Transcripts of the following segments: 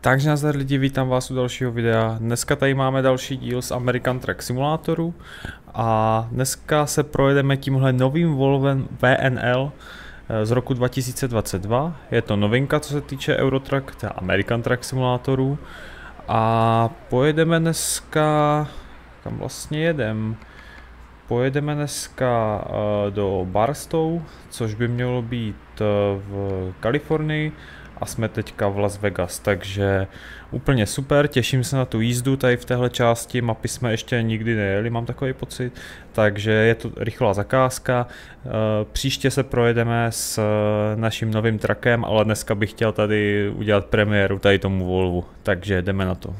Takže nazdar lidi, vítám vás u dalšího videa. Dneska tady máme další díl z American Truck Simulatoru a dneska se projedeme tímhle novým Volvem VNL eh, z roku 2022. Je to novinka, co se týče Eurotrack, teda American Truck Simulatoru. A pojedeme dneska, kam vlastně jedem? Pojedeme dneska uh, do Barstow, což by mělo být uh, v Kalifornii a jsme teďka v Las Vegas, takže úplně super, těším se na tu jízdu tady v téhle části, mapy jsme ještě nikdy nejeli, mám takový pocit, takže je to rychlá zakázka, eh, příště se projedeme s eh, naším novým trakem, ale dneska bych chtěl tady udělat premiéru tady tomu Volvu, takže jdeme na to.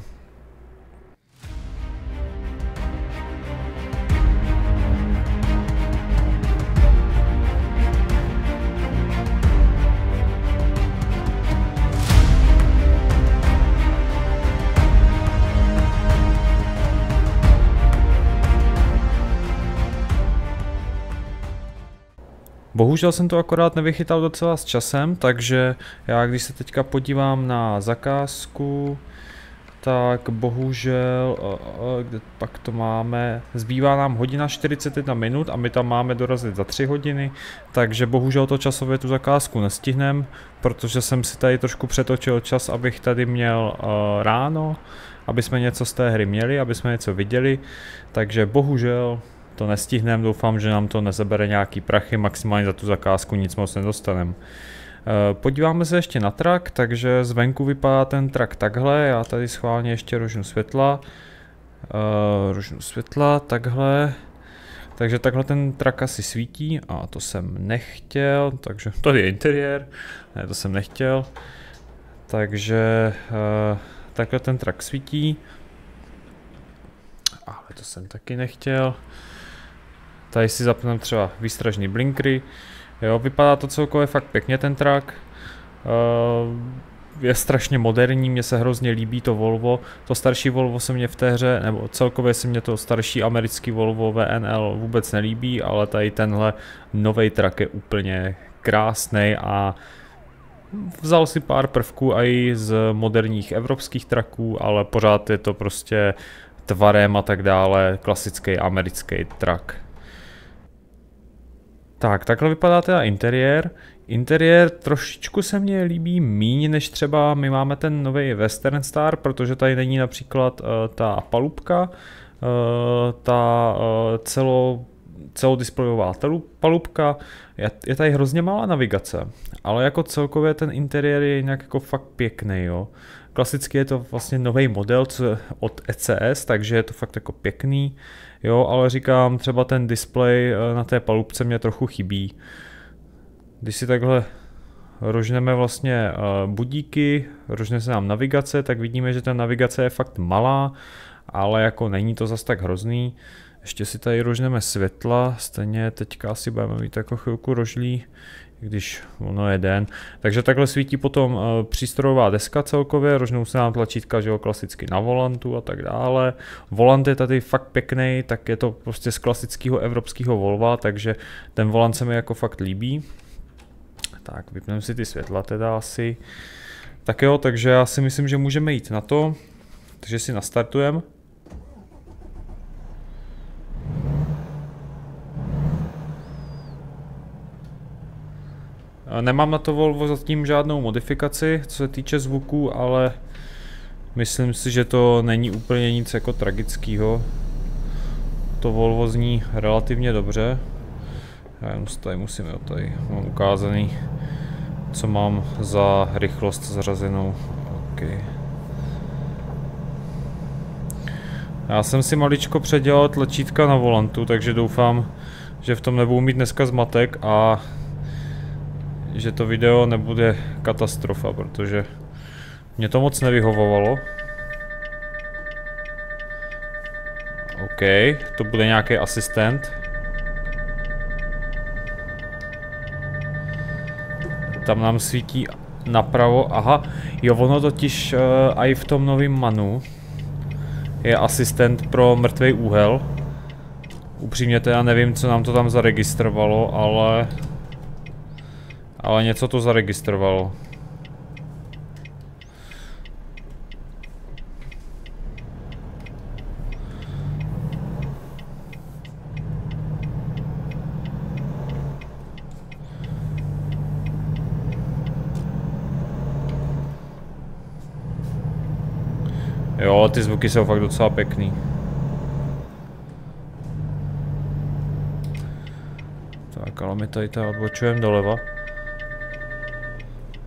Bohužel jsem to akorát nevychytal docela s časem, takže já když se teďka podívám na zakázku, tak bohužel, kde pak to máme, zbývá nám hodina 41 minut a my tam máme dorazit za 3 hodiny, takže bohužel to časově tu zakázku nestihnem, protože jsem si tady trošku přetočil čas, abych tady měl ráno, aby jsme něco z té hry měli, aby jsme něco viděli, takže bohužel to nestihneme, doufám, že nám to nezabere nějaký prachy, maximálně za tu zakázku nic moc nedostaneme. Eh, podíváme se ještě na trak, takže zvenku vypadá ten trak takhle, já tady schválně ještě rožnu světla, uh, rožnu světla, takhle, takže takhle ten trak asi svítí. A to jsem nechtěl, takže tady je interiér, ne to jsem nechtěl, takže uh, takhle ten trak svítí, ale to jsem taky nechtěl. Tady si zapneme třeba výstražný blinkry. Jo, vypadá to celkově fakt pěkně ten track. Uh, je strašně moderní, mně se hrozně líbí to Volvo. To starší Volvo se mě v té hře, nebo celkově se mě to starší americký Volvo VNL vůbec nelíbí, ale tady tenhle nový track je úplně krásný a vzal si pár prvků i z moderních evropských traků, ale pořád je to prostě tvarem a tak dále klasický americký trak. Tak, takhle vypadá teda interiér. Interiér trošičku se mně líbí míň, než třeba my máme ten nový Western Star, protože tady není například uh, ta palubka, uh, ta uh, celo, celodisplejová palubka, je, je tady hrozně malá navigace, ale jako celkově ten interiér je nějak jako fakt pěkný, jo. Klasicky je to vlastně nový model od ECS, takže je to fakt jako pěkný. Jo, ale říkám, třeba ten display eh, na té palubce mě trochu chybí. Když si takhle rožneme vlastně eh, budíky, rožne se nám navigace, tak vidíme, že ta navigace je fakt malá, ale jako není to zas tak hrozný. Ještě si tady rožneme světla, stejně teďka asi budeme mít jako chvilku rožlí, když ono je den. Takže takhle svítí potom uh, přístrojová deska celkově, rožnou se nám tlačítka, že jo, klasicky na volantu a tak dále. Volant je tady fakt pěkný, tak je to prostě z klasického evropského Volva, takže ten volant se mi jako fakt líbí. Tak, vypneme si ty světla teda asi. Tak jo, takže já si myslím, že můžeme jít na to. Takže si nastartujeme. Nemám na to Volvo zatím žádnou modifikaci, co se týče zvuku, ale myslím si, že to není úplně nic jako tragického. To Volvo zní relativně dobře. Já jenom tady musím, jo, tady mám ukázaný, co mám za rychlost zařazenou. Okay. Já jsem si maličko předělal tlačítka na volantu, takže doufám, že v tom nebudu mít dneska zmatek a že to video nebude katastrofa, protože mě to moc nevyhovovalo. OK, to bude nějaký asistent. Tam nám svítí napravo, aha, jo ono totiž uh, i v tom novém manu je asistent pro mrtvý úhel. Upřímně teda nevím, co nám to tam zaregistrovalo, ale ale něco to zaregistrovalo. Jo, ty zvuky jsou fakt docela pěkný. Tak, ale my tady ta odbočujeme doleva.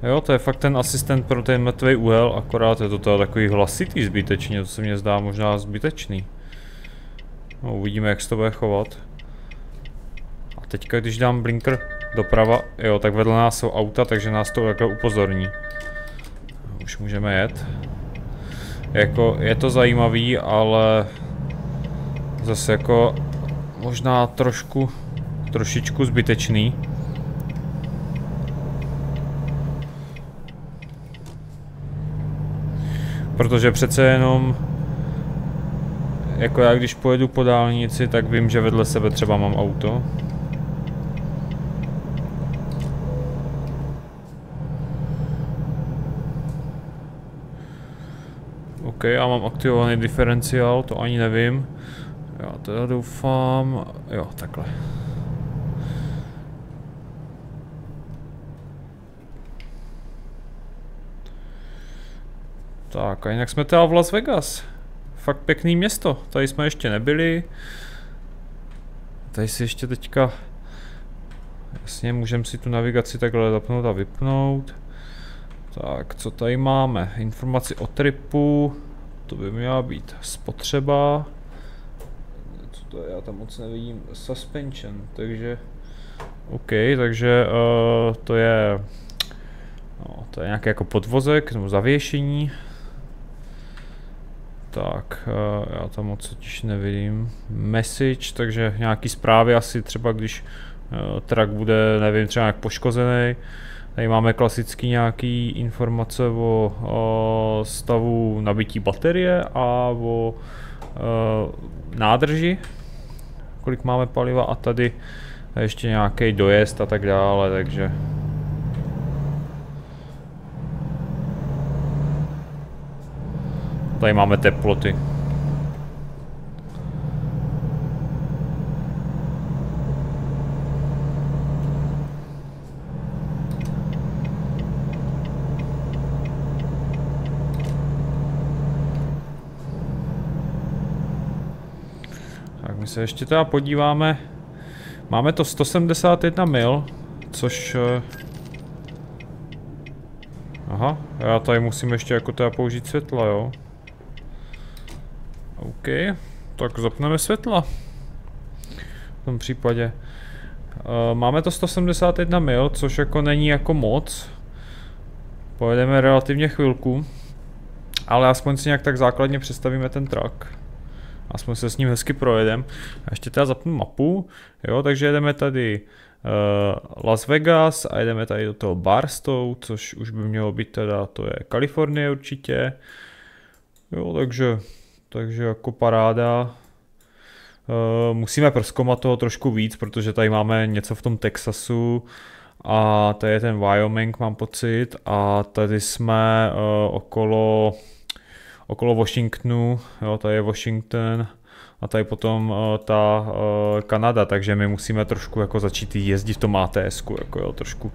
Jo, to je fakt ten asistent pro ten mrtvý úhel, akorát je to teda takový hlasitý zbytečně, to se mně zdá možná zbytečný. No, uvidíme, jak se to bude chovat. A teďka, když dám blinker doprava, jo, tak vedle nás jsou auta, takže nás to takhle upozorní. Už můžeme jet. Jako, je to zajímavý, ale zase jako možná trošku, trošičku zbytečný. Protože přece jenom jako já když pojedu po dálnici, tak vím, že vedle sebe třeba mám auto. OK, já mám aktivovaný diferenciál, to ani nevím. Já teda doufám, jo, takhle. Tak a jinak jsme teda v Las Vegas. Fakt pěkný město, tady jsme ještě nebyli. Tady si ještě teďka... Jasně, můžeme si tu navigaci takhle zapnout a vypnout. Tak, co tady máme? Informaci o tripu. To by měla být spotřeba. Co to je? Já tam moc nevidím. Suspension, takže... OK, takže uh, to je... No, to je nějaký jako podvozek nebo zavěšení. Tak, uh, já tam moc totiž nevidím. Message, takže nějaký zprávy asi třeba když uh, track bude, nevím, třeba nějak poškozený. Tady máme klasický nějaký informace o, o stavu nabití baterie a o nádrži, kolik máme paliva a tady ještě nějaký dojezd a tak dále, takže tady máme teploty. se ještě teda podíváme. Máme to 171 mil, což... Eh, aha, já tady musím ještě jako teda použít světla, jo. OK, tak zapneme světla. V tom případě. Uh, máme to 171 mil, což jako není jako moc. Pojedeme relativně chvilku. Ale aspoň si nějak tak základně představíme ten track aspoň se s ním hezky projedem. A ještě teda zapnu mapu, jo, takže jedeme tady uh, Las Vegas a jedeme tady do toho Barstow, což už by mělo být teda, to je Kalifornie určitě. Jo, takže, takže jako paráda. Uh, musíme proskoumat toho trošku víc, protože tady máme něco v tom Texasu a tady je ten Wyoming, mám pocit, a tady jsme uh, okolo okolo Washingtonu, jo, tady je Washington a tady potom uh, ta Kanada, takže my musíme trošku jako začít jezdit v tom ATS, jako jo, trošku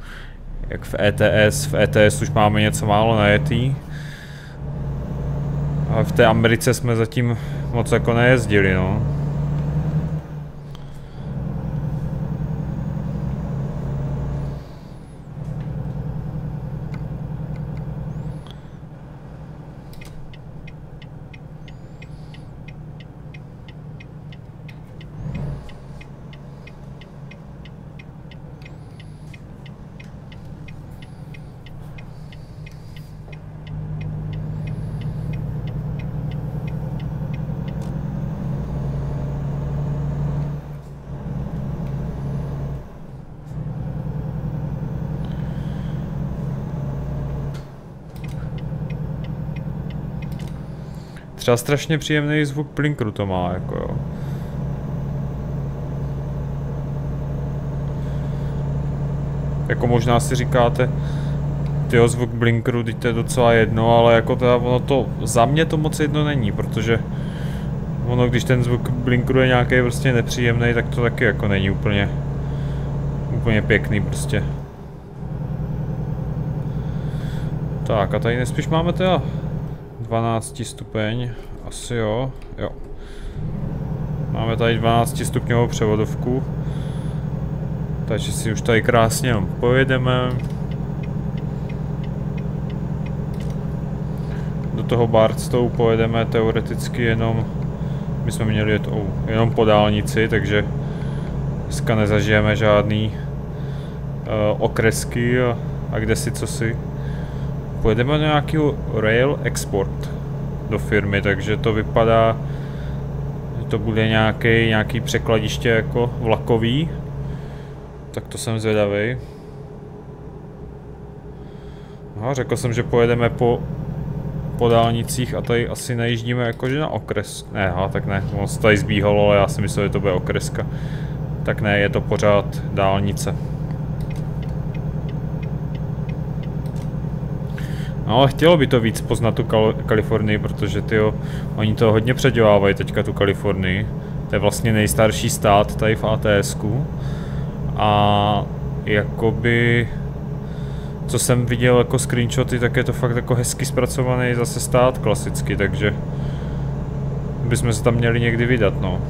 jak v ETS, v ETS už máme něco málo najetý. Ale v té Americe jsme zatím moc jako nejezdili, no. Třeba strašně příjemný zvuk blinkru to má, jako jo. Jako možná si říkáte, tyho zvuk blinkru, teď to je docela jedno, ale jako teda ono to, za mě to moc jedno není, protože ono když ten zvuk blinkru je nějaký prostě nepříjemný, tak to taky jako není úplně, úplně pěkný prostě. Tak a tady nespíš máme teda 12 stupeň, asi jo, jo. Máme tady 12 stupňovou převodovku. Takže si už tady krásně pojedeme. Do toho Bardstou pojedeme teoreticky jenom, my jsme měli jet oh, jenom po dálnici, takže dneska nezažijeme žádný uh, okresky a, a kde si co si. Pojedeme na nějaký rail export do firmy, takže to vypadá, že to bude nějaký, nějaký překladiště jako vlakový. Tak to jsem zvědavý. Aha, řekl jsem, že pojedeme po, po dálnicích a tady asi najíždíme jakože na okres. Ne, aha, tak ne, se tady zbíhalo, ale já si myslel, že to bude okreska. Tak ne, je to pořád dálnice. No, chtělo by to víc poznat tu Kal Kalifornii, protože ty oni to hodně předělávají teďka tu Kalifornii. To je vlastně nejstarší stát tady v ats -ku. A jakoby co jsem viděl jako screenshoty, tak je to fakt jako hezky zpracovaný zase stát klasicky, takže bychom se tam měli někdy vydat, no.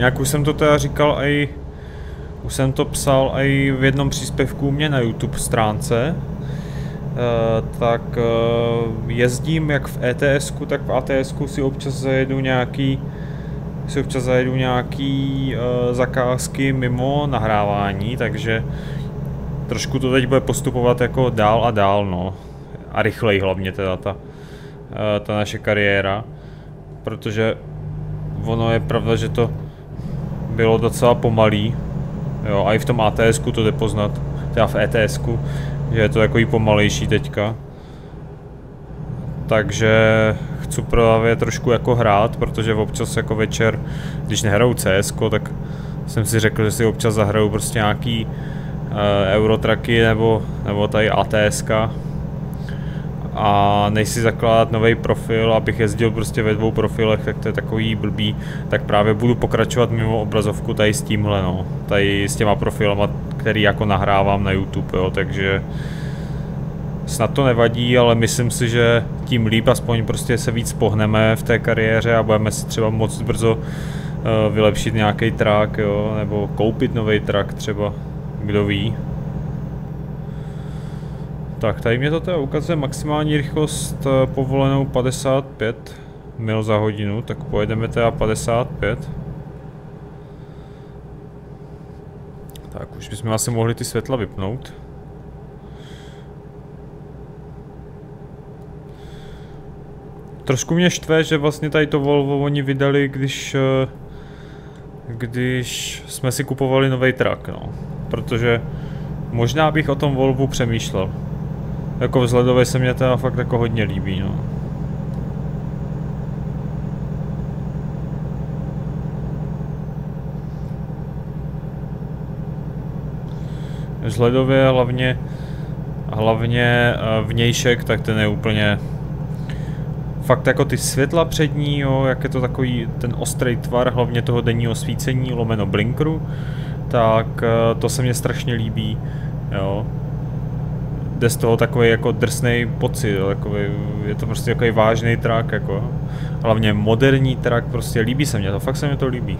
Jinak už jsem to teda říkal i, už jsem to psal i v jednom příspěvku u mě na YouTube stránce, Uh, tak uh, jezdím jak v ets tak v ats si občas zajedu nějaký si občas zajedu nějaký uh, zakázky mimo nahrávání, takže trošku to teď bude postupovat jako dál a dál, no. A rychleji hlavně teda ta, ta naše kariéra, protože ono je pravda, že to bylo docela pomalý. Jo, a i v tom ats to jde poznat, teda v ets že je to takový pomalejší teďka. Takže chci právě trošku jako hrát, protože občas jako večer, když nehraju CS, tak jsem si řekl, že si občas zahraju prostě nějaký uh, Eurotraky nebo, nebo tady ATSK a než si zakládat nový profil, abych jezdil prostě ve dvou profilech, tak to je takový blbý, tak právě budu pokračovat mimo obrazovku tady s tímhle, no, tady s těma profilama, který jako nahrávám na YouTube, jo, takže snad to nevadí, ale myslím si, že tím líp aspoň prostě se víc pohneme v té kariéře a budeme si třeba moc brzo uh, vylepšit nějaký track, jo, nebo koupit nový track třeba, kdo ví. Tak, tady mě to teda ukazuje maximální rychlost eh, povolenou 55 mil za hodinu, tak pojedeme teda 55. Tak, už bychom asi mohli ty světla vypnout. Trošku mě štve, že vlastně tady to Volvo oni vydali, když eh, když jsme si kupovali nový trak, no. Protože možná bych o tom Volvu přemýšlel. Jako vzhledově se mě teda fakt jako hodně líbí, no. Vzhledově hlavně, hlavně eh, vnějšek, tak ten je úplně fakt jako ty světla přední, jo, jak je to takový ten ostrý tvar, hlavně toho denního svícení, lomeno blinkru, tak eh, to se mně strašně líbí, jo jde z toho takový jako drsný pocit, jo, takový, je to prostě takový vážný trak, jako, hlavně moderní trak, prostě líbí se mě to, fakt se mě to líbí.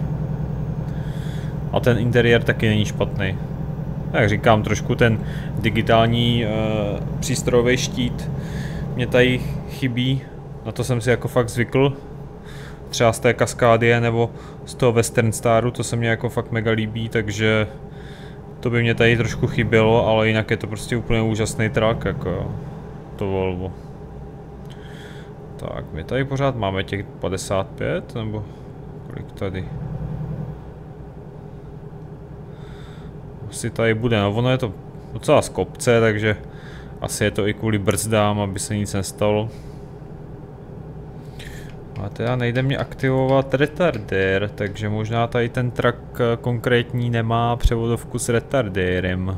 A ten interiér taky není špatný. Jak říkám, trošku ten digitální uh, přístrojový štít mě tady chybí, na to jsem si jako fakt zvykl. Třeba z té Kaskádie nebo z toho Western Staru, to se mě jako fakt mega líbí, takže to by mě tady trošku chybělo, ale jinak je to prostě úplně úžasný trak, jako jo. To Volvo. Tak, my tady pořád máme těch 55, nebo kolik tady? Asi tady bude, no ono je to docela z kopce, takže asi je to i kvůli brzdám, aby se nic nestalo. A teda nejde mě aktivovat retardér, takže možná tady ten trak eh, konkrétní nemá převodovku s retardérem.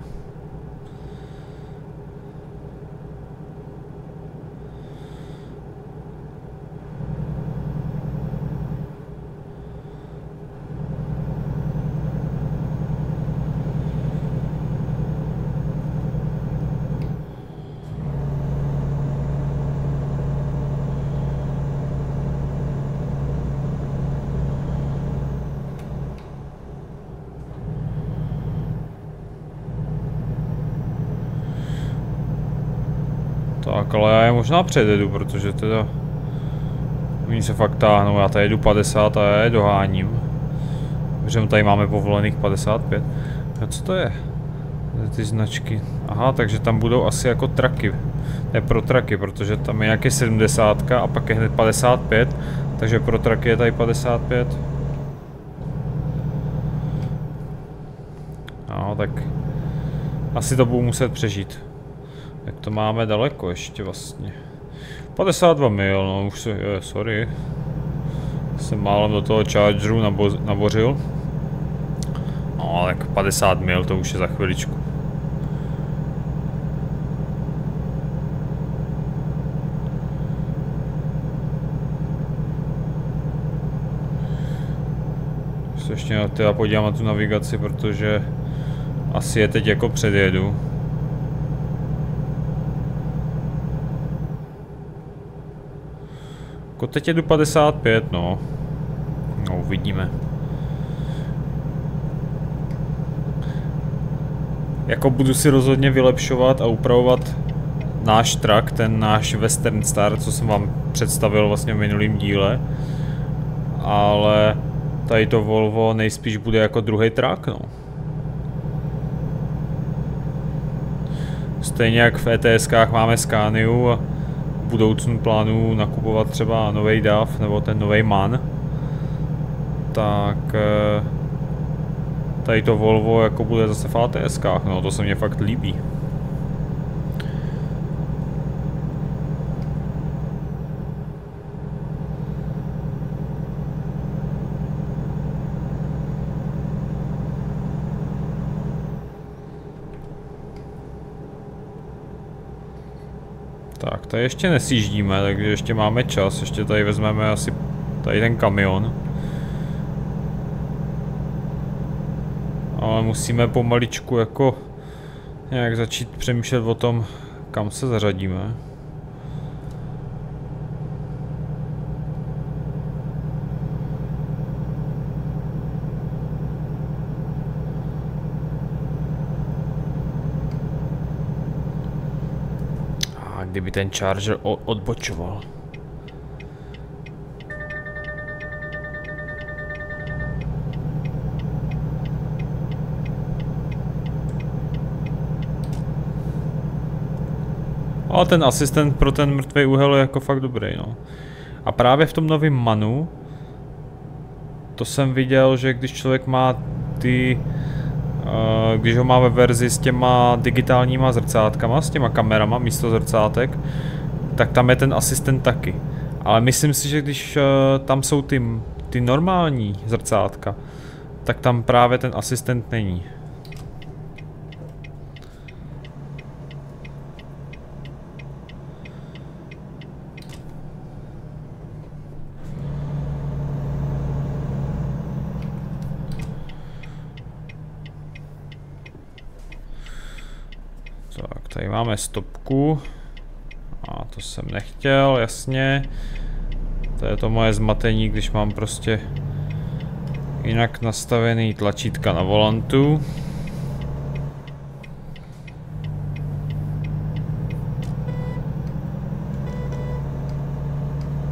Ale já je možná předjedu, protože teda... Oni se fakt táhnou, já tady jedu 50 a já je doháním. Protože tady máme povolených 55. A co to je? Ty značky. Aha, takže tam budou asi jako traky. Ne pro traky, protože tam je nějaké 70 a pak je hned 55. Takže pro traky je tady 55. No, tak asi to budu muset přežít. Jak to máme daleko ještě vlastně? 52 mil, no už se, je, sorry. Jsem málem do toho chargeru nabo, nabořil. No, tak 50 mil to už je za chviličku. Se ještě teda podívám na tu navigaci, protože asi je teď jako předjedu. Jako teď jedu 55, no. No, uvidíme. Jako budu si rozhodně vylepšovat a upravovat náš trak, ten náš Western Star, co jsem vám představil vlastně v minulém díle. Ale tady to Volvo nejspíš bude jako druhý trak, no. Stejně jak v ETSkách máme Scaniu a budoucnu plánu nakupovat třeba nový DAF nebo ten nový MAN, tak eh, tady to Volvo jako bude zase v ATSkách, no to se mně fakt líbí. Tak, tady ještě nesjíždíme, takže ještě máme čas, ještě tady vezmeme asi tady ten kamion. Ale musíme pomaličku jako nějak začít přemýšlet o tom, kam se zařadíme. Kdyby ten charger odbočoval. Ale ten asistent pro ten mrtvý úhel je jako fakt dobrý, no. A právě v tom novém manu, to jsem viděl, že když člověk má ty když ho má ve verzi s těma digitálníma zrcátkama, s těma kamerama místo zrcátek, tak tam je ten asistent taky. Ale myslím si, že když eh, tam jsou ty, ty normální zrcátka, tak tam právě ten asistent není. Tady máme stopku. A to jsem nechtěl, jasně. To je to moje zmatení, když mám prostě jinak nastavený tlačítka na volantu.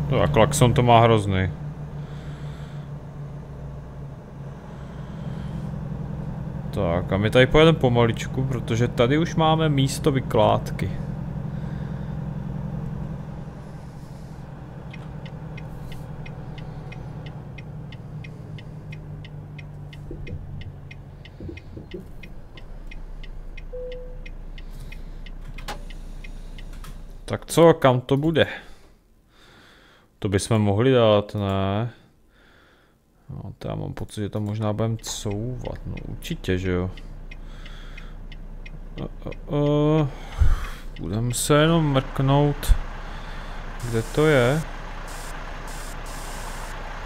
No a klakson to má hrozný. Tak a my tady pojedeme pomaličku, protože tady už máme místo vykládky. Tak co, kam to bude? To bychom mohli dát, ne? No, to já mám pocit, že to možná budeme couvat, no určitě, že jo. Uh, uh, uh. Budeme se jenom mrknout, kde to je.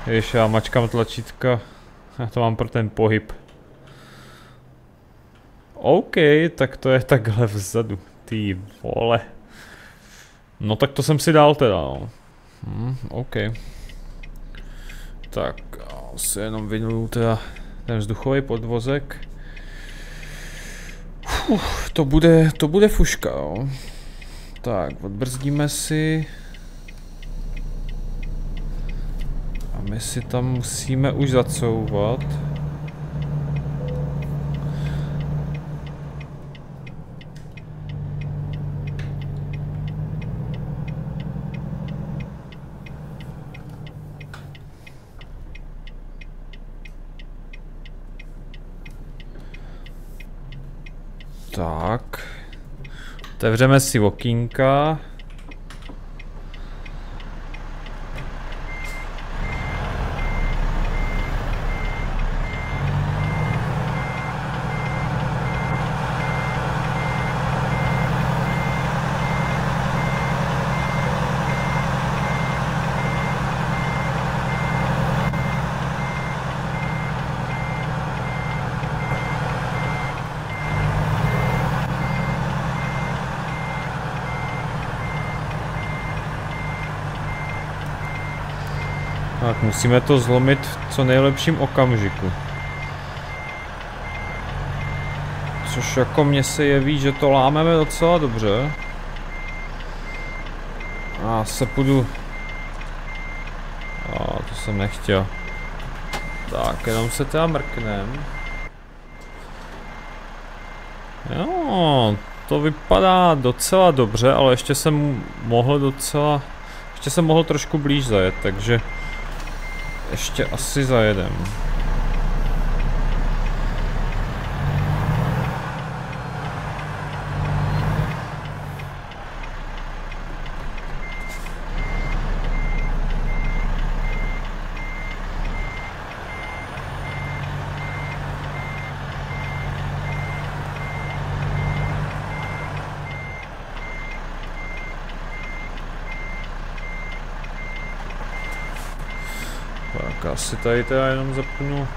Ještě já mačkám tlačítka, já to mám pro ten pohyb. OK, tak to je takhle vzadu, ty vole. No tak to jsem si dal teda, no. Hm, OK. Tak, se jenom vynuju teda ten vzduchový podvozek. Uf, to bude, to bude fuška, jo. Tak, odbrzdíme si. A my si tam musíme už zacouvat. Tak. Otevřeme si okýnka. Tak musíme to zlomit v co nejlepším okamžiku. Což jako mně se jeví, že to lámeme docela dobře. A se půjdu... A to jsem nechtěl. Tak, jenom se teda mrknem. Jo, to vypadá docela dobře, ale ještě jsem mohl docela... Ještě jsem mohl trošku blíž zajet, takže ještě asi zajedem. Asi tady teda jenom zapnu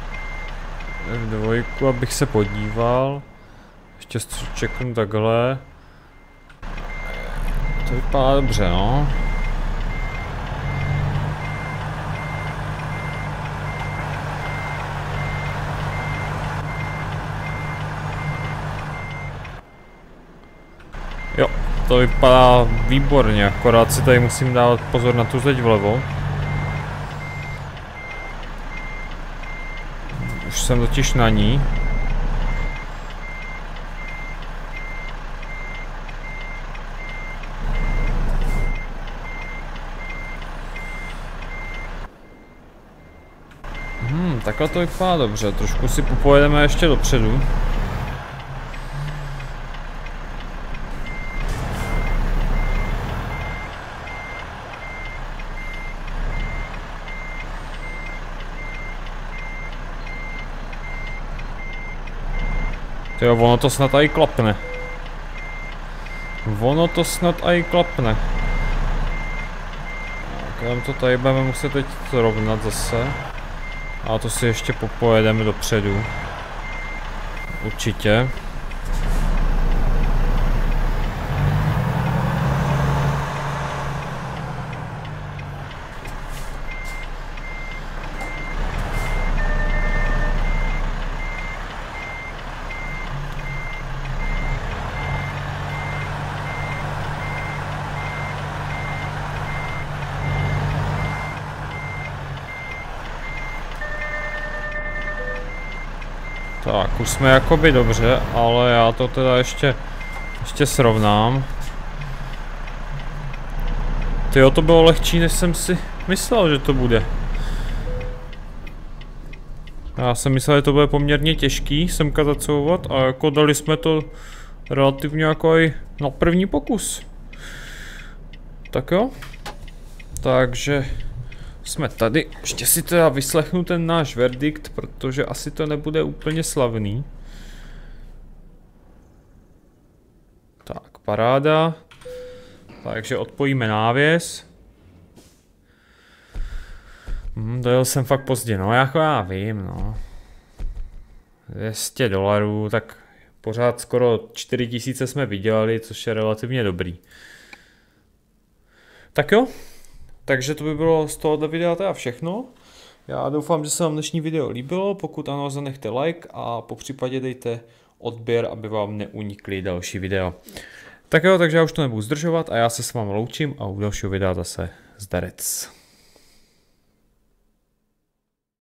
F2, abych se podíval. Ještě čeknu takhle. To vypadá dobře, no. Jo, to vypadá výborně, akorát si tady musím dát pozor na tu zeď vlevo. Jsem totiž na ní. Hmm, takhle to vypadá dobře, trošku si popojedeme ještě dopředu. Jo, ono to snad i klapne. Ono to snad i klapne. Tak, to tady budeme muset teď zrovnat zase. A to si ještě popojedeme dopředu. Určitě. Tak, už jsme jakoby dobře, ale já to teda ještě, ještě srovnám. Tyjo, to bylo lehčí, než jsem si myslel, že to bude. Já jsem myslel, že to bude poměrně těžký semka zacouvat a jako dali jsme to relativně jako i na první pokus. Tak jo. Takže jsme tady. Ještě si teda vyslechnu ten náš verdikt, protože asi to nebude úplně slavný. Tak, paráda. Takže odpojíme návěs. Hm, dojel jsem fakt pozdě, no jako já vím, no. 200 dolarů, tak pořád skoro 4000 jsme vydělali, což je relativně dobrý. Tak jo, takže to by bylo z tohoto videa teda všechno. Já doufám, že se vám dnešní video líbilo, pokud ano, zanechte like a po případě dejte odběr, aby vám neunikly další videa. Tak jo, takže já už to nebudu zdržovat a já se s vámi loučím a u dalšího videa zase zdarec.